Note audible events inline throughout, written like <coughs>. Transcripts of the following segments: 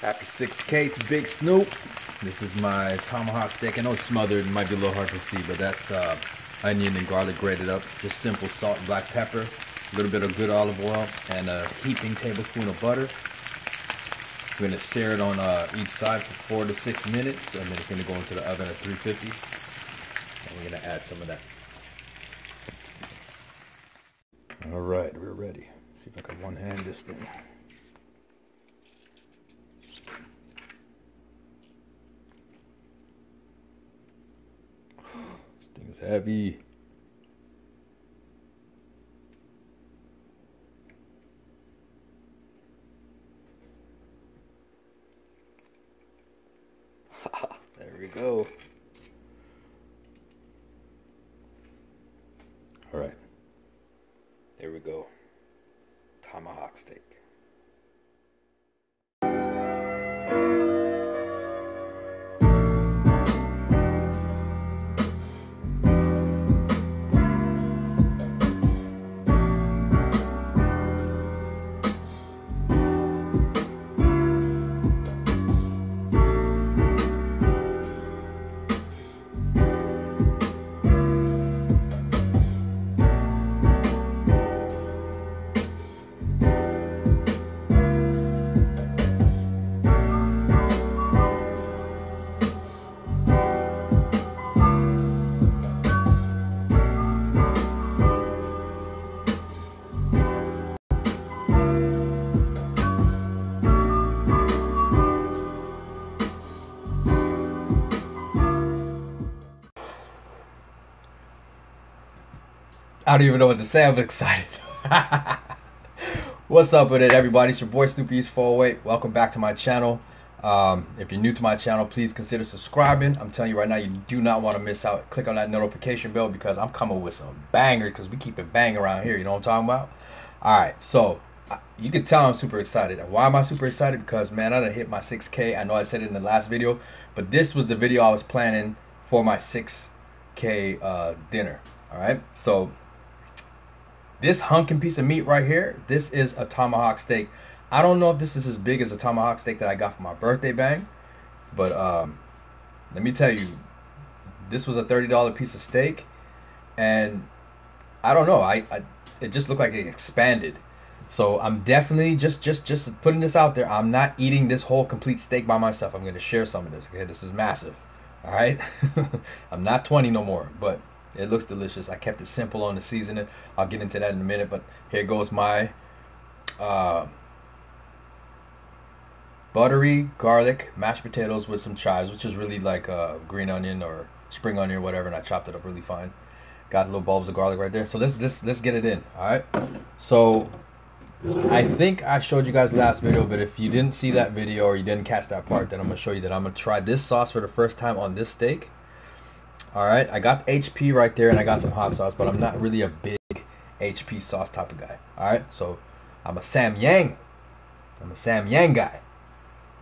Happy 6K to Big Snoop. This is my tomahawk steak. I know it's smothered. It might be a little hard to see, but that's uh, onion and garlic grated up. Just simple salt and black pepper. A little bit of good olive oil and a heaping tablespoon of butter. We're going to sear it on uh, each side for four to six minutes, and then it's going to go into the oven at 350. And we're to add some of that. All right, we're ready. See if I can one hand this thing. This thing is heavy. <laughs> there we go. Don't even know what to say. I'm excited. <laughs> What's up with it, everybody? It's your boy Snoopy Eats 408. Welcome back to my channel. Um, if you're new to my channel, please consider subscribing. I'm telling you right now, you do not want to miss out. Click on that notification bell because I'm coming with some bangers because we keep it bang around here. You know what I'm talking about? All right, so you can tell I'm super excited. Why am I super excited? Because, man, I done hit my 6K. I know I said it in the last video, but this was the video I was planning for my 6K uh, dinner. All right, so this hunking piece of meat right here, this is a tomahawk steak. I don't know if this is as big as a tomahawk steak that I got for my birthday bang, but um, let me tell you, this was a $30 piece of steak, and I don't know, I, I it just looked like it expanded. So I'm definitely just just just putting this out there. I'm not eating this whole complete steak by myself. I'm going to share some of this. Okay, this is massive. All right, <laughs> I'm not 20 no more, but it looks delicious. I kept it simple on the seasoning. I'll get into that in a minute, but here goes my uh, buttery garlic mashed potatoes with some chives, which is really like a green onion or spring onion or whatever, and I chopped it up really fine. Got a little bulbs of garlic right there. So let's let's let's get it in. All right. So I think I showed you guys last video, but if you didn't see that video or you didn't catch that part, then I'm gonna show you that I'm gonna try this sauce for the first time on this steak. All right, I got HP right there and I got some hot sauce, but I'm not really a big HP sauce type of guy. All right, so I'm a Samyang. I'm a Samyang guy,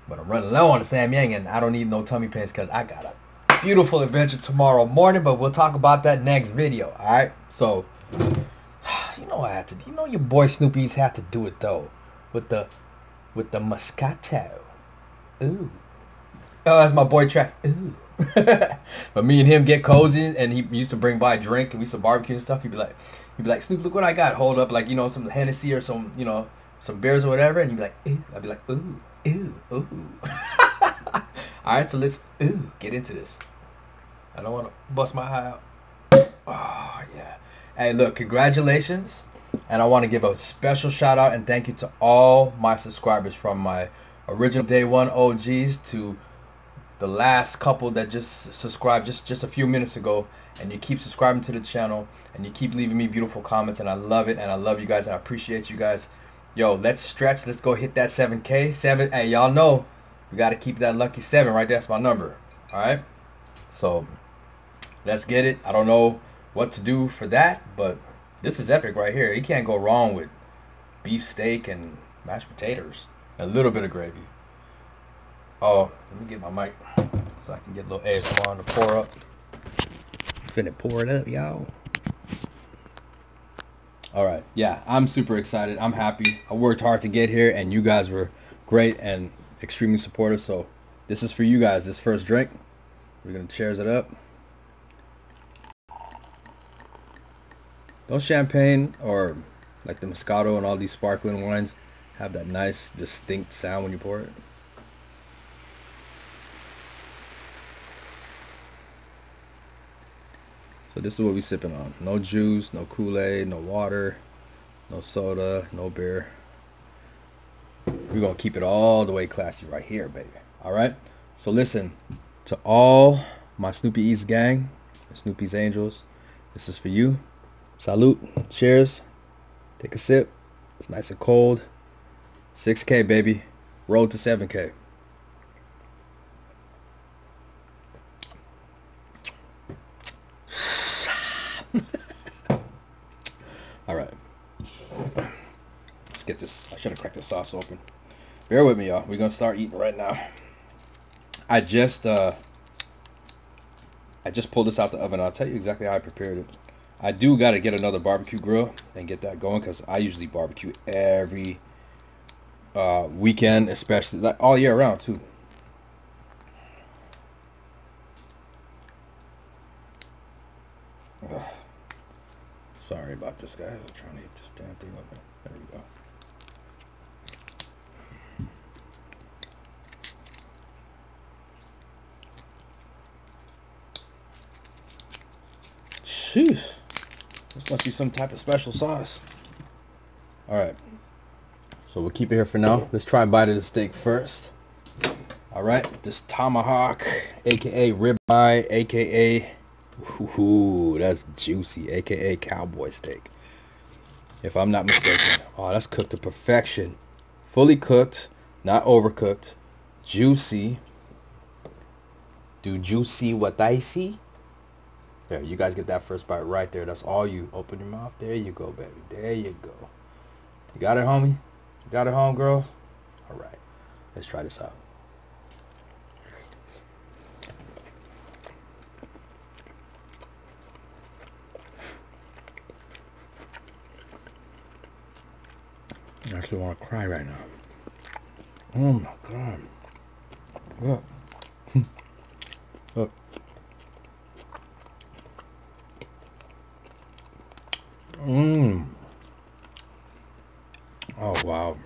but I'm running low on the Samyang and I don't need no tummy pains because I got a beautiful adventure tomorrow morning, but we'll talk about that next video. All right, so <sighs> you know I had to. You know your boy Snoopy's had to do it though, with the with the Moscato. Ooh. Oh, that's my boy Trax. Ooh. <laughs> but me and him get cozy, and he used to bring by a drink, and we used to barbecue and stuff. He'd be like, he'd be like, Snoop, look what I got. Hold up, like you know, some Hennessy or some, you know, some beers or whatever, and he'd be like, ooh. I'd be like, ooh, ooh, ooh. <laughs> All right, so let's ooh get into this. I don't want to bust my eye out. Oh yeah. Hey, look, congratulations. And I want to give a special shout out and thank you to all my subscribers from my original day one OGs to the last couple that just subscribed just just a few minutes ago and you keep subscribing to the channel and you keep leaving me beautiful comments and I love it and I love you guys and I appreciate you guys. Yo let's stretch let's go hit that 7k 7 hey y'all know we got to keep that lucky 7 right? There. that's my number all right? So let's get it. I don't know what to do for that but this is epic right here. You can't go wrong with beef steak and mashed potatoes a little bit of gravy Oh, let me get my mic so I can get a little ASMR to pour up. Finna pour it up, y'all. All right, yeah, I'm super excited. I'm happy. I worked hard to get here, and you guys were great. And extremely supportive. So this is for you guys. This first drink. We're gonna cheers it up. Those champagne or like the Moscato and all these sparkling wines have that nice distinct sound when you pour it. So this is what we sipping on. No juice, no Kool-Aid, no water, no soda, no beer. We're gonna keep it all the way classy right here, baby. All right. So listen to all my Snoopy Eats gang, Snoopy's Angels. This is for you. Salute. Cheers. Take a sip. It's nice and cold. 6K, baby. Road to 7K. <laughs> All right. Let's get this. I should have cracked the sauce open. Bear with me, y'all. We're going to start eating right now. I just, uh, I just pulled this out the oven. I'll tell you exactly how I prepared it. I do got to get another barbecue grill and get that going because I usually barbecue every uh, weekend, especially like all year round too. Sorry about this, guys. I'm trying to eat this damn thing open. There we go. Sheesh. This must be some type of special sauce. All right. So we'll keep it here for now. Let's try a bite of the steak first. All right. This tomahawk, aka ribeye, aka ooh, that's juicy, aka cowboy steak. If I'm not mistaken. Oh, that's cooked to perfection. Fully cooked, not overcooked. Juicy. Do juicy what I see? There, you guys get that first bite right there. That's all you. Open your mouth. There you go, baby. There you go. You got it, homie? You got it, home, girls? All right. Let's try this out. I actually want to cry right now. Oh my god. Look. <laughs> Look. Mmm. Oh, wow.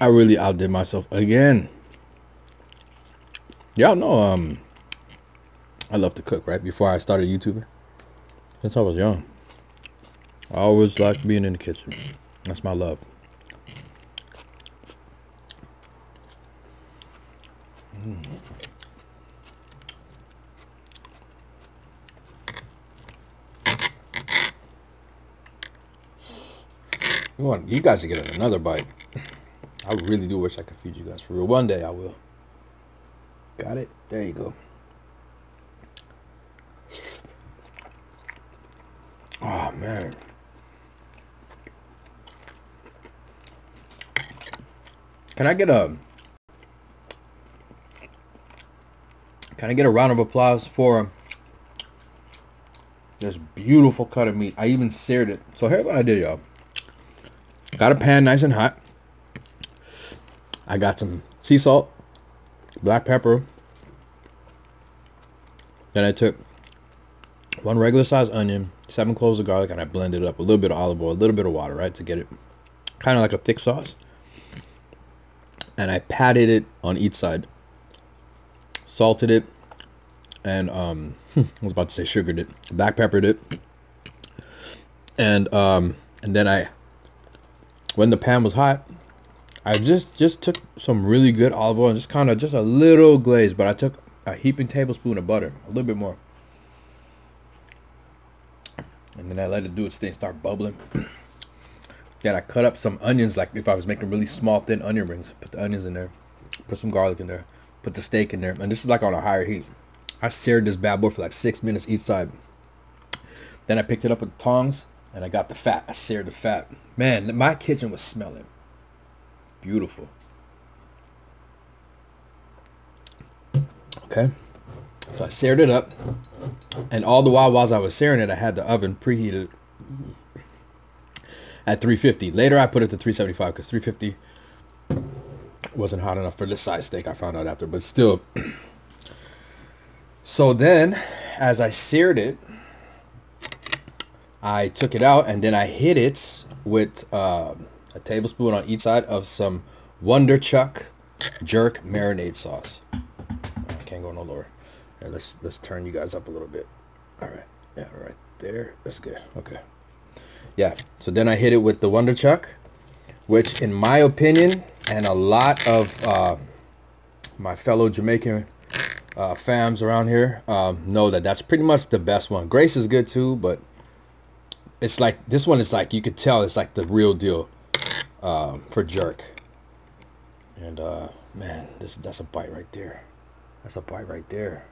I really outdid myself again. Y'all know, um, I love to cook, right? Before I started YouTubing. Since I was young. I always like being in the kitchen. That's my love. Mm. You want you guys to get another bite. I really do wish I could feed you guys for real. One day I will. Got it? There you go. Oh man. Can I get a Can I get a round of applause for this beautiful cut of meat? I even seared it. So here's what I did, y'all. Got a pan nice and hot. I got some sea salt, black pepper. Then I took one regular sized onion, seven cloves of garlic, and I blended it up. A little bit of olive oil, a little bit of water, right, to get it kind of like a thick sauce. And I patted it on each side. Salted it. And um, <laughs> I was about to say sugared it. Black peppered it. And um, and then I when the pan was hot, I just just took some really good olive oil and just kind of just a little glaze, but I took a heaping tablespoon of butter, a little bit more. And then I let it do its thing, start bubbling. <clears throat> then I cut up some onions, like if I was making really small, thin onion rings. Put the onions in there, put some garlic in there, put the steak in there. And this is like on a higher heat. I seared this bad boy for like six minutes each side. Then I picked it up with tongs and I got the fat. I seared the fat. Man, my kitchen was smelling beautiful. Okay. So I seared it up. And all the while, while I was searing it, I had the oven preheated at 350. Later, I put it to 375 because 350 wasn't hot enough for this size steak. I found out after, but still. <clears throat> so then, as I seared it, I took it out and then I hit it with uh, a tablespoon on each side of some Wonder Chuck jerk marinade sauce. I can't go no lower. Here, let's let's turn you guys up a little bit. All right, yeah, right there. That's good. Okay. Yeah. So then I hit it with the Wonder Chuck, which, in my opinion, and a lot of uh, my fellow Jamaican uh, fams around here um, know that that's pretty much the best one. Grace is good too, but it's like this one is like you could tell it's like the real deal um, for jerk. And uh, man, this that's a bite right there. That's a bite right there.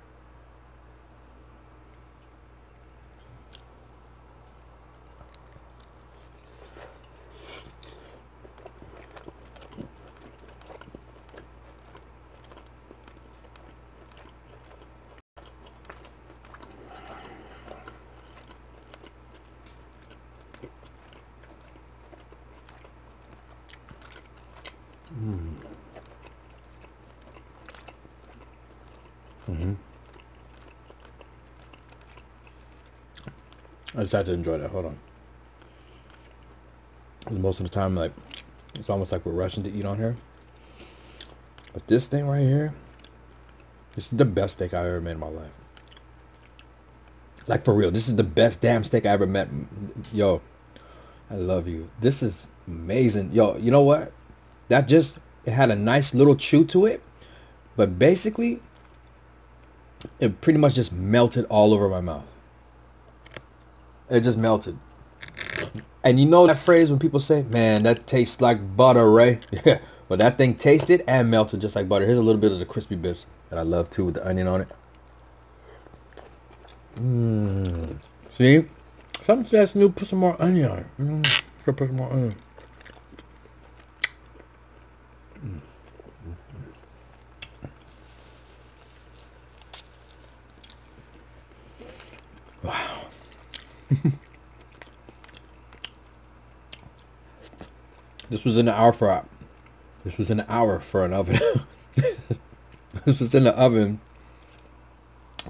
Mm-hmm. I just had to enjoy that. Hold on. Most of the time, like, it's almost like we're rushing to eat on here. But this thing right here, this is the best steak I ever made in my life. Like, for real, this is the best damn steak I ever met. Yo, I love you. This is amazing. Yo, you know what? That just, it had a nice little chew to it. But basically, it pretty much just melted all over my mouth. It just melted. And you know that phrase when people say, man, that tastes like butter, Ray? <laughs> Yeah. Well, that thing tasted and melted just like butter. Here's a little bit of the crispy bits that I love too with the onion on it. Mmm. See? Something says new, put some more onion on it. Mm. Put some more onion. Wow. <laughs> this was the hour for this was an hour for an oven. <laughs> this was in the oven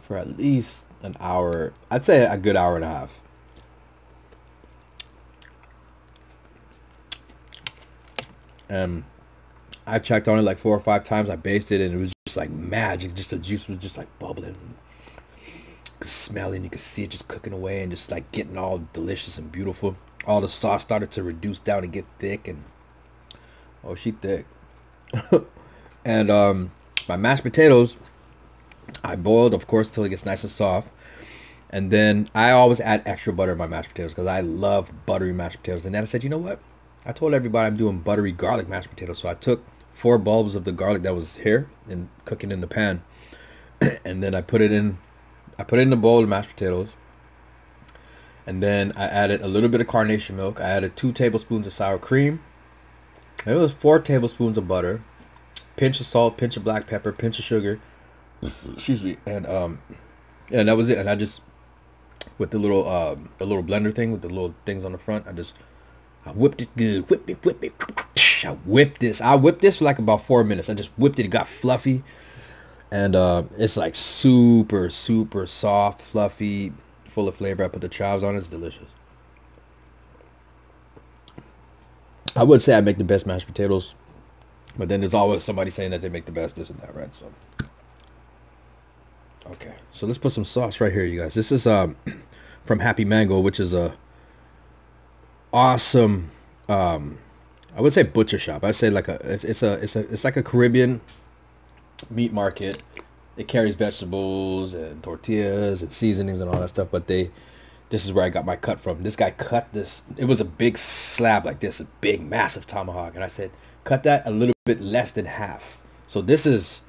for at least an hour. I'd say a good hour and a half. And I checked on it like four or five times. I basted it and it was just like magic. Just the juice was just like bubbling could smell it and you could see it just cooking away and just like getting all delicious and beautiful. All the sauce started to reduce down and get thick and oh she thick. <laughs> and um my mashed potatoes I boiled of course till it gets nice and soft. And then I always add extra butter in my mashed potatoes because I love buttery mashed potatoes. And then I said, you know what? I told everybody I'm doing buttery garlic mashed potatoes. So I took four bulbs of the garlic that was here and cooking in the pan. <clears throat> and then I put it in I put it in a bowl of mashed potatoes. And then I added a little bit of carnation milk. I added two tablespoons of sour cream. It was four tablespoons of butter. Pinch of salt, pinch of black pepper, pinch of sugar. <coughs> Excuse me. And um and that was it. And I just with the little um the little blender thing with the little things on the front, I just I whipped it good. Whip it, whip it. I whipped this. I whipped this for like about four minutes. I just whipped it. It got fluffy and uh, it's like super super soft fluffy full of flavor. I put the chives on it's delicious. I would say i make the best mashed potatoes but then there's always somebody saying that they make the best this and that right? So okay. So let's put some sauce right here you guys. This is um <clears throat> from happy mango which is a awesome um i would say butcher shop. I'd say like a it's, it's a it's a it's like a caribbean meat market. It carries vegetables and tortillas and seasonings and all that stuff, but they this is where I got my cut from. This guy cut this. It was a big slab like this, a big, massive tomahawk. And I said, cut that a little bit less than half. So this is,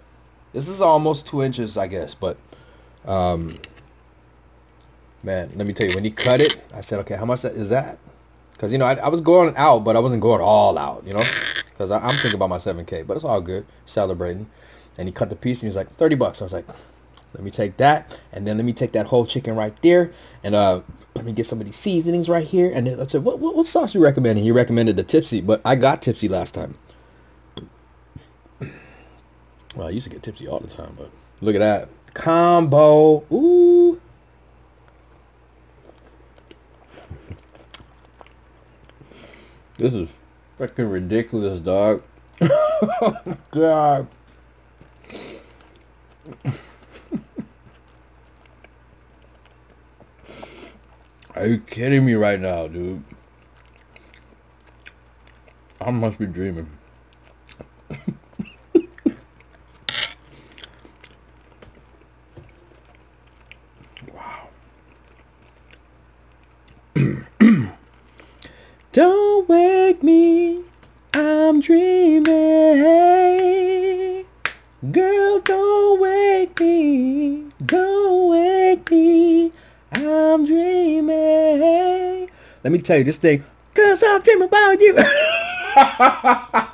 this is almost two inches, I guess. But, um, man, let me tell you, when he cut it, I said, okay, how much is that? Because, you know, I, I was going out, but I wasn't going all out, you know? Because I'm thinking about my 7K, but it's all good. Celebrating and he cut the piece and he's like 30 bucks i was like let me take that and then let me take that whole chicken right there and uh let me get some of these seasonings right here and then i said what, what, what sauce you recommend and he recommended the tipsy but i got tipsy last time Well, I used to get tipsy all the time, but look at that. Combo. Ooh. This is freaking ridiculous, dog. <laughs> God. <laughs> Are you kidding me right now, dude? I must be dreaming. wow. <clears throat> Don't wake me, I'm dreaming. Girl, don't wake me, don't wake me, I'm dreaming. Let me tell you this thing, cause I'm dreaming about you. <laughs>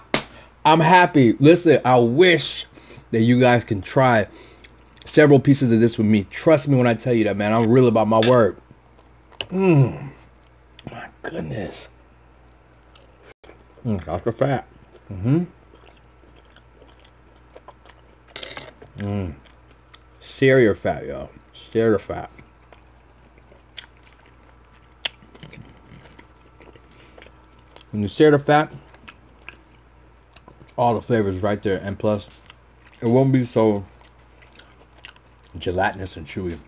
I'm happy. Listen, I wish that you guys can try several pieces of this with me. Trust me when I tell you that, man. I'm real about my word. Mmm. My goodness. Mm, Oscar fat. Mm-hmm. Mmm. Cereal fat, yo. Cereal fat. When you sear the fat, all the flavors right there. And plus, it won't be so gelatinous and chewy.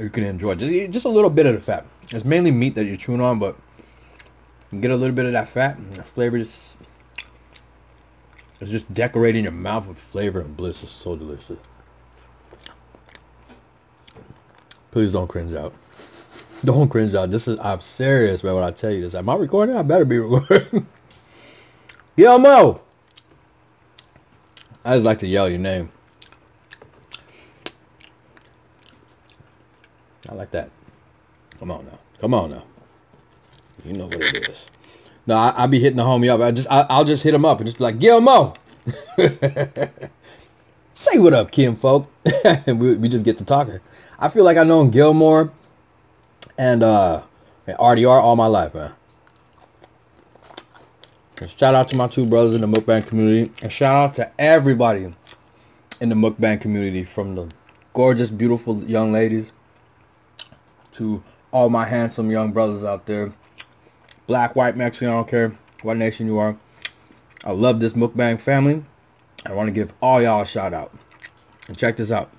You can enjoy just, just a little bit of the fat. It's mainly meat that you're chewing on, but you get a little bit of that fat and the flavor just it's just decorating your mouth with flavor and bliss. It's so delicious. Please don't cringe out. <laughs> Don't cringe out. This is I'm serious, man. When I tell you this, am I recording? I better be <laughs> recording. Yo, Mo. I just like to yell your name. I like that. Come on now. Come on now. You know what it is. No, I, will be hitting the homie up. I just, I, will just hit him up and just be like, Gilmo. <laughs> Say what up, Kim folk. and <laughs> we, we just get to talking. I feel like I know Gilmore and uh, RDR all my life, man. And shout out to my two brothers in the mukbang community. And shout out to everybody in the mukbang community from the gorgeous, beautiful young ladies to all my handsome young brothers out there. Black, white, Mexican, I don't care what nation you are. I love this mukbang family. I want to give all y'all a shout out. And check this out.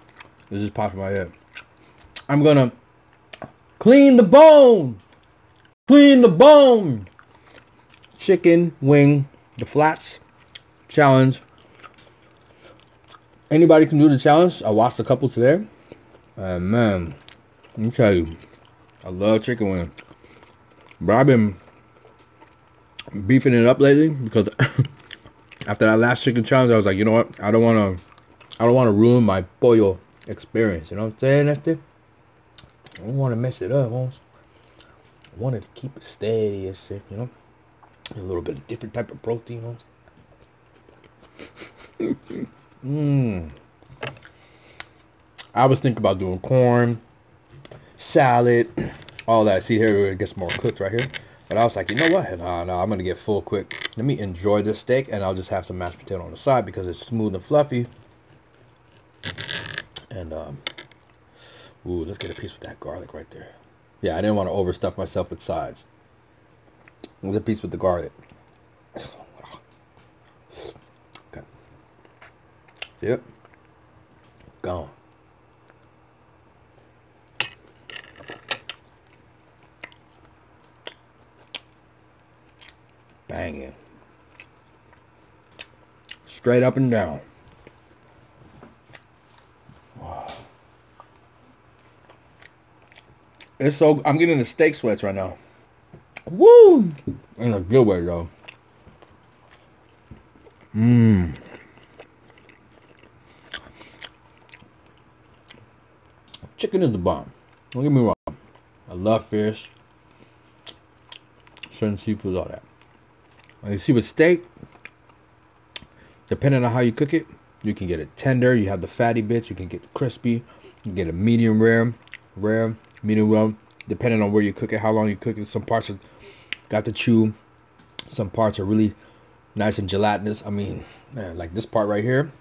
This just popped in my head. I'm going to clean the bone. Clean the bone chicken wing, the flats challenge. Anybody can do the challenge. I watched a couple today. And man, let me tell you, I love chicken wing. But I've been beefing it up lately because <coughs> after that last chicken challenge, I was like, you know what? I don't want to, I don't want to ruin my pollo experience. You know what I'm saying, Esther? I don't want to mess it up. I wanted to keep it steady, Esther, you know? a little bit of different type of protein. <laughs> Mmm. I was thinking about doing corn, salad, all that. See here, it gets more cooked right here. But I was like, you know what? No, no, I'm going to get full quick. Let me enjoy this steak, and I'll just have some mashed potato on the side because it's smooth and fluffy. And, um, ooh, let's get a piece with that garlic right there. Yeah, I didn't want to overstuff myself with sides. There's a piece with the garlic. <sighs> Okay. See it? Gone. Banging. Straight up and down. It's so I'm getting the steak sweats right now. Woo! In a good way, though. Mmm. Chicken is the bomb. Don't get me wrong. I love fish. Certain seafoods, all that. You see with steak, depending on how you cook it, you can get it tender. You have the fatty bits. You can get crispy. You can get a medium rare, rare, medium well, depending on where you cook it, how long you cook it. Some parts are got to chew. Some parts are really nice and gelatinous. I mean, man, like this part right here,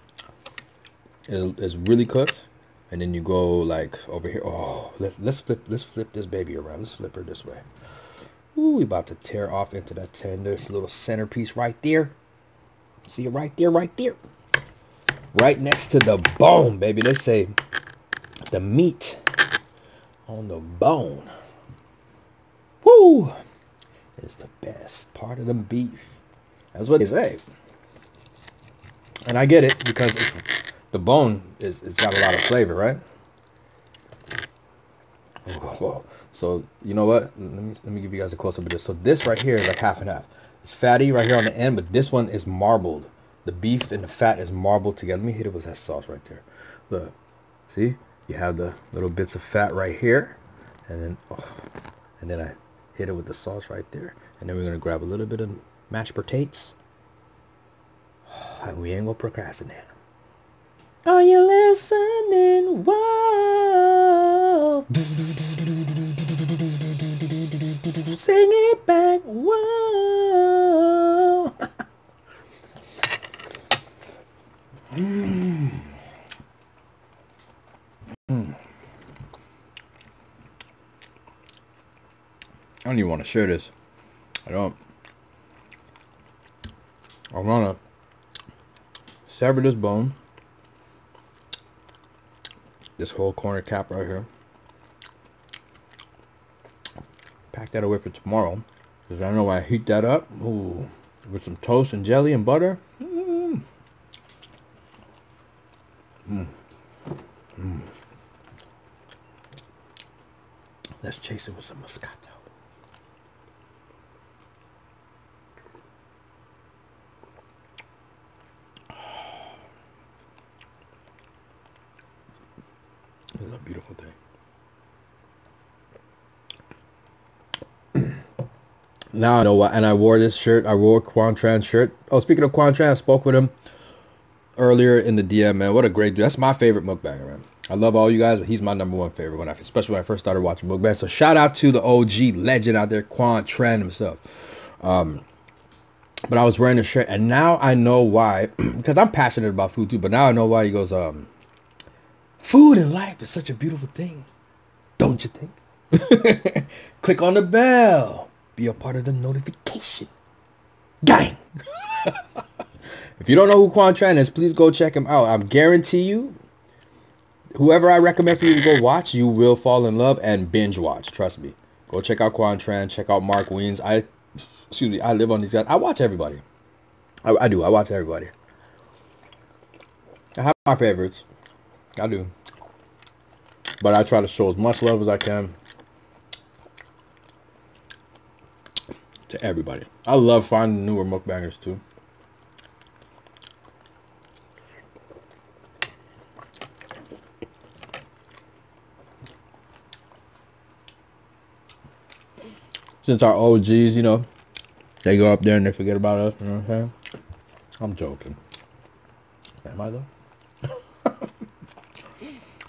is, is really cooked, and then you go like over here. Oh, let's let's flip let's flip this baby around. Let's flip her this way. Ooh, we about to tear off into that tender little centerpiece right there. See it right there, right there. Right next to the bone, baby. Let's say the meat on the bone. Woo! Is the best part of the beef. That's what they say. And I get it because the bone is it's got a lot of flavor, right? <laughs> So you know what? Let me let me give you guys a close up of this. So this right here is like half and half. It's fatty right here on the end, but this one is marbled. The beef and the fat is marbled together. Let me hit it with that sauce right there. Look, see? You have the little bits of fat right here, and then oh, and then I hit it with the sauce right there, and then we're gonna grab a little bit of mashed potatoes. <sighs> And we ain't gonna procrastinate. Are you listening? Whoa. <laughs> Sing it back. Whoa. mm. Mm. I don't even want to share this. I don't. I want to sever this bone this whole corner cap right here. Pack that away for tomorrow. Because I know I heat that up. Ooh, with some toast and jelly and butter. Mm. Mm. Mm. Let's chase it with some Moscato. This is a beautiful day. Now I know why. And I wore this shirt. I wore Quan Tran shirt. Oh, speaking of Quan Tran, I spoke with him earlier in the DM, man. What a great dude. That's my favorite mukbanger, man. I love all you guys, but he's my number one favorite when I, especially when I first started watching mukbang. So shout out to the OG legend out there, Quan Tran himself. Um, but I was wearing a shirt, and now I know why. <clears throat> because I'm passionate about food too. But now I know why he goes, um, Food in life is such a beautiful thing, don't you think? <laughs> Click on the bell. Be a part of the notification. Gang. <laughs> if you don't know who Quan Tran is, please go check him out. I guarantee you, whoever I recommend for you to go watch, you will fall in love and binge watch. Trust me. Go check out Quan Tran. Check out Mark Wiens. I, excuse me, I live on these guys. I watch everybody. I, I do. I watch everybody. I have my favorites. I do. But I try to show as much love as I can to everybody. I love finding newer mukbangers too. Since our OGs, you know, they go up there and they forget about us, you know what I'm saying? I'm joking. Am I though? <laughs>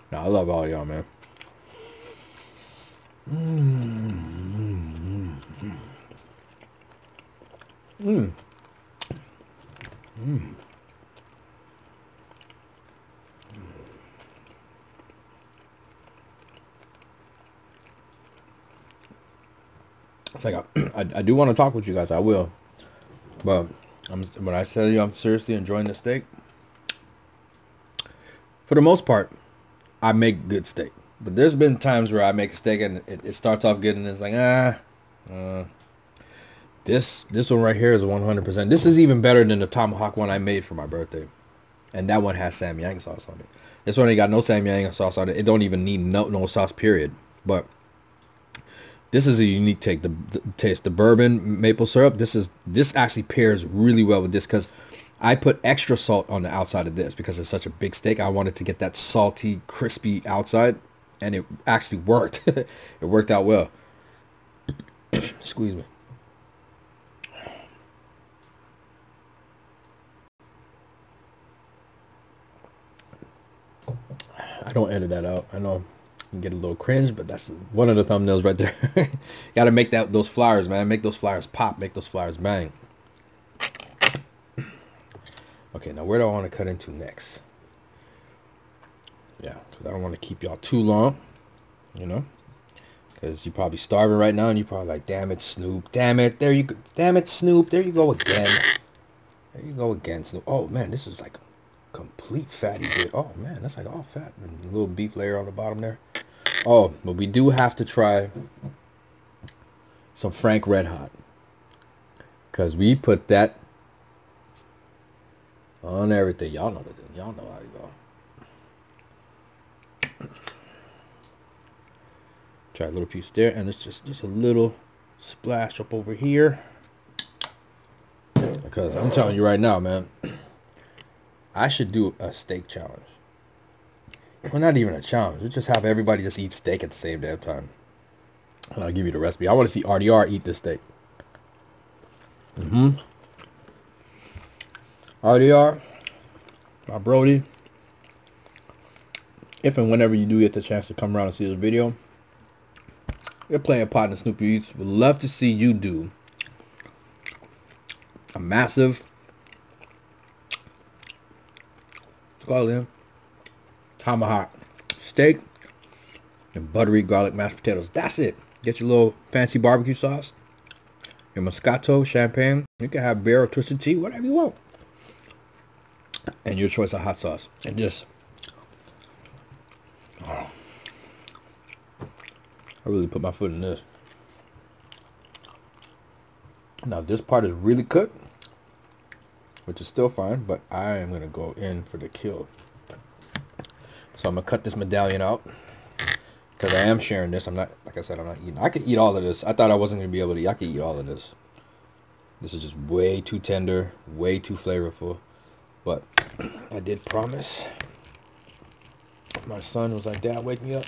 No, I love all y'all, man. Mmm. Mmm. Mmm. It's like I, I, I do want to talk with you guys. I will, but I'm when I tell you I'm seriously enjoying the steak. For the most part, I make good steak. But there's been times where I make a steak and it, it starts off good and it's like, ah, uh, this this one right here is 100%. This is even better than the tomahawk one I made for my birthday. And that one has Samyang sauce on it. This one ain't got no Samyang sauce on it. It don't even need no, no sauce, period. But this is a unique take. The, the taste, the bourbon maple syrup. This is this actually pairs really well with this because I put extra salt on the outside of this because it's such a big steak. I wanted to get that salty, crispy outside, and it actually worked. <laughs> it worked out well. <coughs> Squeeze me. I don't edit that out. I know you get a little cringe, but that's one of the thumbnails right there. <laughs> Got to make that those flowers, man. Make those flowers pop. Make those flowers bang. Okay, now where do I want to cut into next? Yeah, because I don't want to keep y'all too long, you know. Because you're probably starving right now, and you're probably like, damn it, Snoop. Damn it, there you go. Damn it, Snoop. There you go again. There you go again, Snoop. Oh, man, this is like complete fatty bit. Oh, man, that's like all fat. A little beef layer on the bottom there. Oh, but we do have to try some Frank Red Hot. Because we put that on everything. Y'all know that. Y'all know how to go. Try a little piece there. And it's just, just a little splash up over here. Because I'm telling you right now, man. I should do a steak challenge. Well, not even a challenge. We just have everybody just eat steak at the same damn time. And I'll give you the recipe. I want to see RDR eat this steak. Mm-hmm. RDR, my Brody. If and whenever you do get the chance to come around and see this video, you're playing Pot and Snoopy Eats. Would love to see you do a massive call it tomahawk steak and buttery garlic mashed potatoes. That's it. Get your little fancy barbecue sauce, your Moscato champagne. You can have beer or twisted tea, whatever you want. And your choice of hot sauce. And just, oh, I really put my foot in this. Now this part is really cooked, which is still fine, but I am going to go in for the kill. So I'm going to cut this medallion out. Because I am sharing this. I'm not, like I said, I'm not eating. I could eat all of this. I thought I wasn't going to be able to eat. I could eat all of this. This is just way too tender, way too flavorful. But <clears throat> I did promise. My son was like, Dad, wake me up.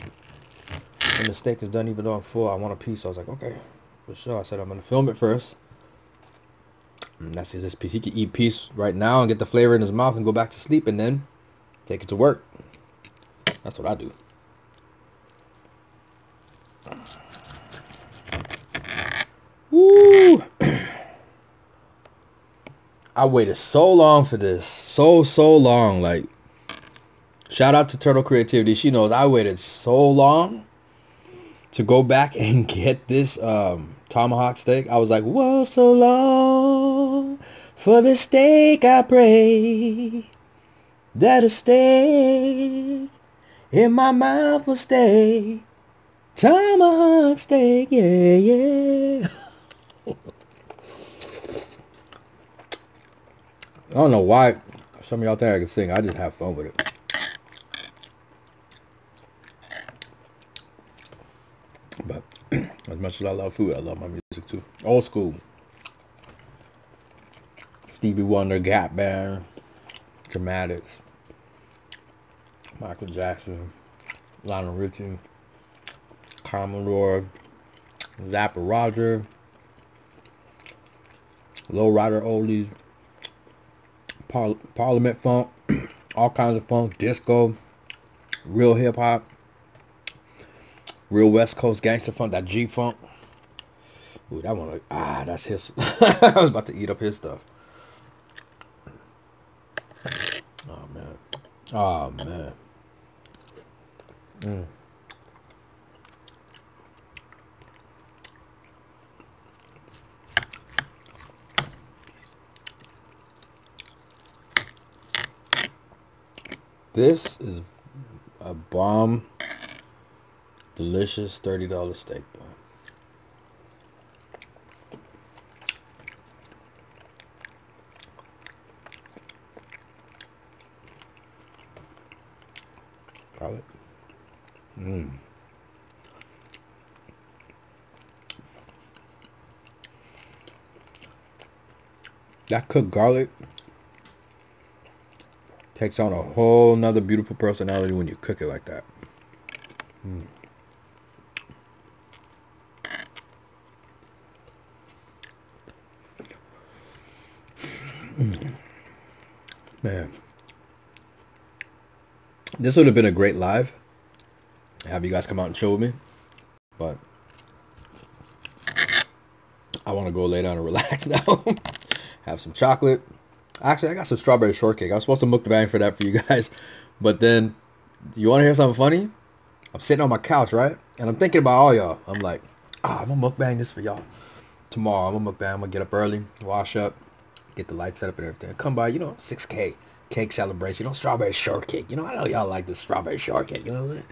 The steak is done, even though I'm full, I want a piece. I was like, okay, for sure. I said, I'm going to film it first. And that's his piece. He can eat peace right now and get the flavor in his mouth and go back to sleep and then take it to work. That's what I do. Woo! <clears throat> I waited so long for this. So, so long. Like, shout out to Turtle Creativity. She knows I waited so long to go back <laughs> and get this um, tomahawk steak. I was like, whoa, so long for the steak I pray that a steak in my mouth will stay. Tomahawk steak, yeah, yeah. <laughs> I don't know why some of y'all think I can sing. I just have fun with it. But <clears throat> as much as I love food, I love my music too. Old school. Stevie Wonder, Gap Band, Dramatics, Michael Jackson, Lionel Richie, Commodore, Zapp & Roger, Low Rider Oldies, Par Parliament Funk, <clears throat> all kinds of funk, disco, real hip hop, real West Coast gangster funk, that G funk. Ooh, that one, ah, that's his. <laughs> I was about to eat up his stuff. Oh man. Oh man. Mm. This is a bomb, delicious $30 steak bun. Try it. Mmm. That cooked garlic takes on a whole nother beautiful personality when you cook it like that. Mm. Mm. Man. This would have been a great live. Have you guys come out and chill with me. But I want to go lay down and relax <laughs> now. Have some chocolate. Actually, I got some strawberry shortcake. I was supposed to mukbang for that for you guys. <laughs> But then you want to hear something funny? I'm sitting on my couch, right? And I'm thinking about all y'all. I'm like, ah, I'm gonna mukbang this for y'all. Tomorrow, I'm gonna mukbang. I'm gonna get up early, wash up, get the lights set up and everything. Come by, you know, 6K cake celebration. You know, strawberry shortcake. You know, I know y'all like this strawberry shortcake. You know what I mean?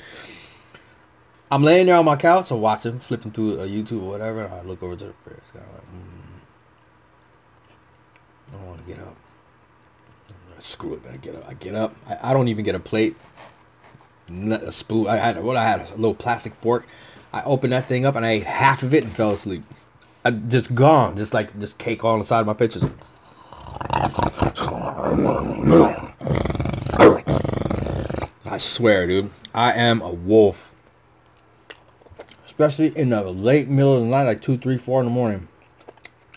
I'm laying there on my couch. I'm watching, flipping through a uh, YouTube or whatever. And I look over to the fridge. Kind of like, mm, I don't want to get up. Screw it, I get up. I get up. I, I don't even get a plate, a spoon. I had what I had a little plastic fork. I opened that thing up and I ate half of it and fell asleep. I just gone, just like just cake all inside my pictures. I swear, dude, I am a wolf. Especially in the late middle of the night, like 2, 3, 4 in the morning.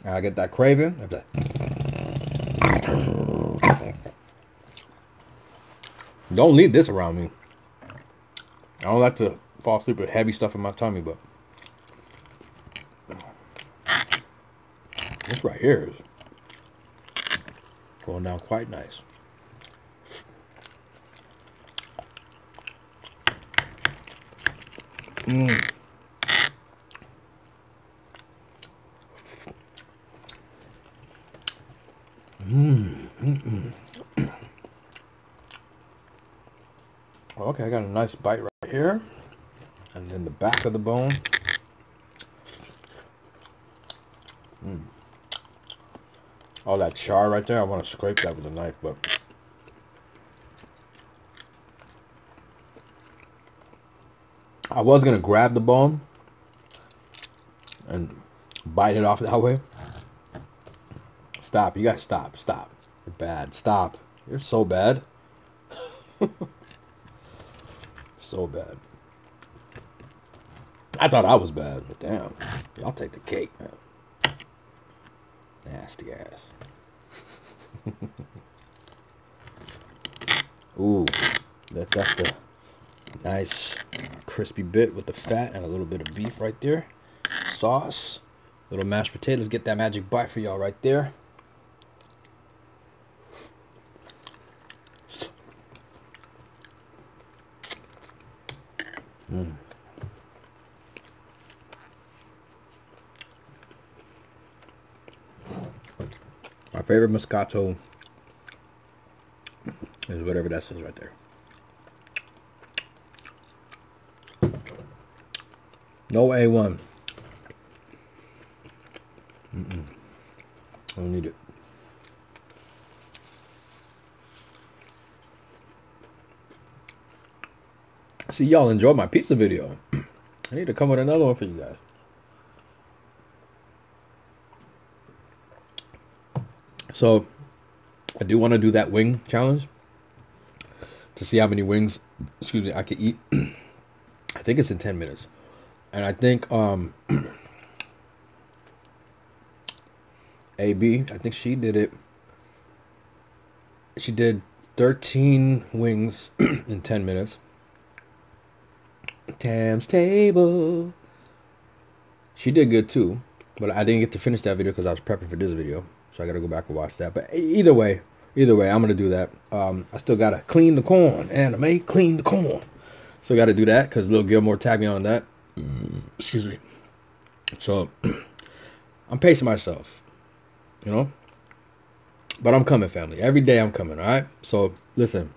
I get that craving. That. Don't leave this around me. I don't like to fall asleep with heavy stuff in my tummy, but this right here is going down quite nice. Mmm. Mmm. Mm -mm. Okay, I got a nice bite right here. And then the back of the bone. All that char right there, I want to scrape that with a knife, but... I was going to grab the bone and bite it off that way. Stop. You guys stop. Stop. You're bad. Stop. You're so bad. <laughs> so bad. I thought I was bad, but damn. Y'all take the cake, man. Nasty ass. <laughs> Ooh, that, that's the nice crispy bit with the fat and a little bit of beef right there. Sauce, little mashed potatoes. Get that magic bite for y'all right there. Mm. My favorite Moscato is whatever that says right there. No A1. Mm -mm. I don't need it. See, y'all enjoy my pizza video. <clears throat> I need to come with another one for you guys. So, I do want to do that wing challenge to see how many wings, excuse me, I can eat. <clears throat> I think it's in 10 minutes. And I think um <clears throat> AB, I think she did it. She did 13 wings in 10 minutes. Tam's table. She did good too, but I didn't get to finish that video because I was prepping for this video. So I got to go back and watch that. But either way, either way, I'm going to do that. Um, I still got to clean the corn. Anime, clean the corn. So got to do that because Lil Gilmore tagged me on that. Excuse me. So <clears throat> I'm pacing myself, you know. But I'm coming, family. Every day I'm coming, all right? So listen,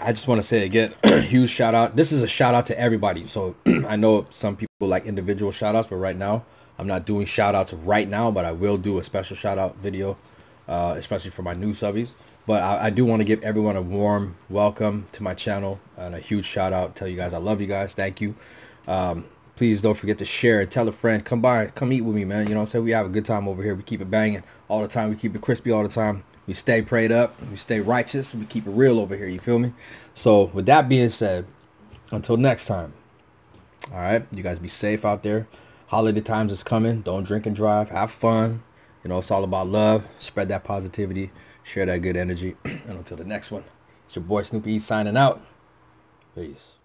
I just want to say again, a <clears throat> huge shout out. This is a shout out to everybody. So <clears throat> I know some people like individual shout outs, but right now I'm not doing shout outs right now, but I will do a special shout out video, uh, especially for my new subbies. But I, I do want to give everyone a warm welcome to my channel and a huge shout out. Tell you guys I love you guys. Thank you. Um, please don't forget to share. And tell a friend. Come by. Come eat with me, man. You know what I'm saying? We have a good time over here. We keep it banging all the time. We keep it crispy all the time. We stay prayed up. We stay righteous. We keep it real over here. You feel me? So with that being said, until next time. All right. You guys be safe out there. Holiday times is coming. Don't drink and drive. Have fun. You know, it's all about love. Spread that positivity. Share that good energy. <clears throat> and until the next one, it's your boy Snoopy signing out. Peace.